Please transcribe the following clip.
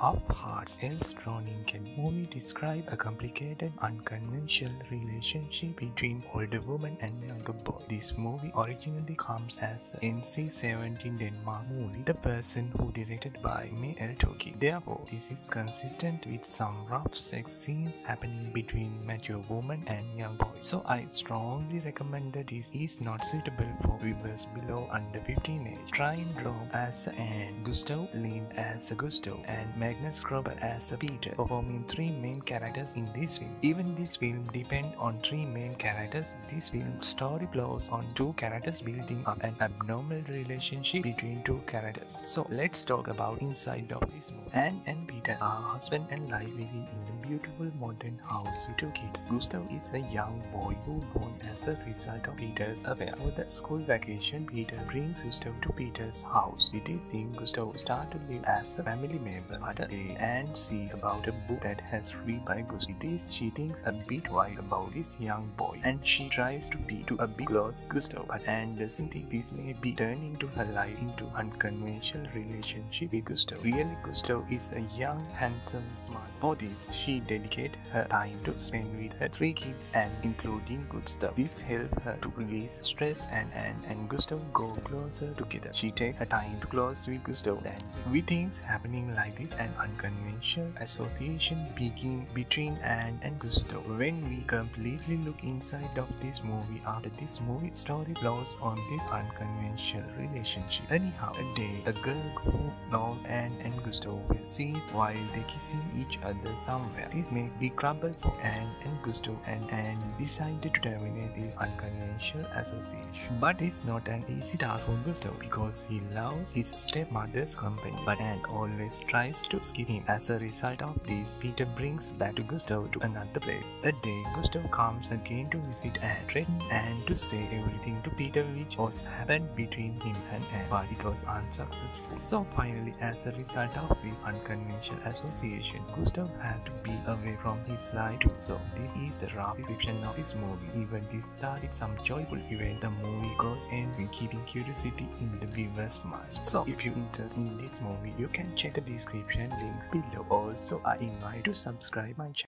Of Hearts. Else Ronin can movie describe a complicated, unconventional relationship between older woman and younger boy. This movie originally comes as a NC-17 Denmark movie, the person who directed by May el-Toukhy. Therefore, this is consistent with some rough sex scenes happening between mature woman and young boy. So I strongly recommend that this is not suitable for viewers below under 15 age. Trine Dyrholm as Anne, Gustav Lindh as Gustav, and Magnus Krepper as Peter, performing three main characters in this film. Even this film depends on three main characters. This film story flows on two characters building up an abnormal relationship between two characters. So let's talk about inside of this movie. Anne and Peter are husband and wife living in a beautiful modern house with two kids. Gustav is a young boy who born as a result of Peter's affair. For the school vacation, Peter brings Gustav to Peter's house. It is him Gustav start to live as a family member. But a day, Anne see about a book that has read by Gustav. It is she thinks a bit wild about this young boy and she tries to be to a big close Gustav. But Anne doesn't think this may be turning to her life into unconventional relationship with Gustav. Really, Gustav is a young, handsome, smart. For this, she dedicate her time to spend with her three kids and including Gustav. This help her to release stress and Anne and Gustav go closer together. She take her time to close with Gustav and With things happening like this, an unconventional association begin between Anne and Gustav. When we completely look inside of this movie after this movie story flows on this unconventional relationship. Anyhow, a day, a girl who knows Anne and Gustav sees while they kissing each other somewhere. This may be trouble for Anne and Gustav and Anne decided to terminate this unconventional association. But it's not an easy task for Gustav because he loves his stepmother's company. But Anne always tries to skip him. As a result of this, Peter brings back Gustav to another place. A day, Gustav comes again to visit threatening Anne to say everything to Peter which was happened between him and Anne, but it was unsuccessful. So finally, as a result of this unconventional association, Gustav has to be away from his life. So this is the rough description of this movie. Even this started some joyful event, the movie and we keeping curiosity in the viewer's minds. So if you're interested in this movie, you can check the description links below. Also, I invite you to subscribe my channel.